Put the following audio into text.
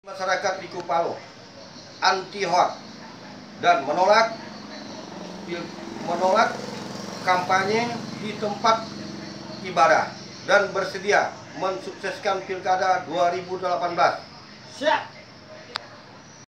Masyarakat di Kupalo anti hoax dan menolak menolak kampanye di tempat ibadah dan bersedia mensukseskan pilkada 2018. Siap.